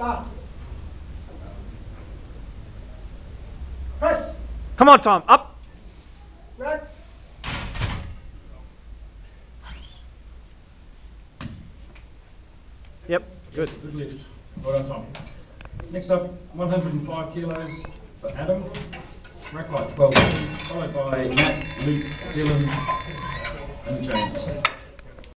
Stop. Press. Come on, Tom. Up. Red. Yep. Good. Good lift. Well done, Tom. Next up, 105 kilos for Adam. Rack height 12, followed by Matt, Luke, Dylan, and James.